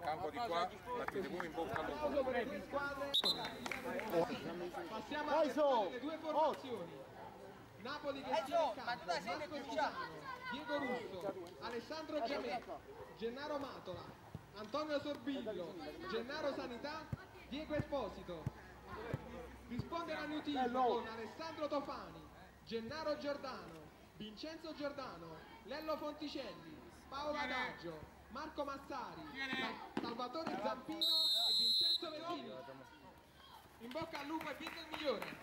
Campo di qua, battete voi in bocca al lupo. Passiamo a le due formazioni. Napoli che campo, Marco Giuliano, Diego Russo, Alessandro Giamè, Gennaro Matola, Antonio Sorbillo, Gennaro Sanità, Diego Esposito. Risponde la New Team con Alessandro Tofani, Gennaro Giordano, Vincenzo Giordano, Lello Fonticelli, Paolo Adaggio, Marco Massari, Sa- Salvatore Zampino e Vincenzo Verdini. In bocca al lupo e vinca il migliore!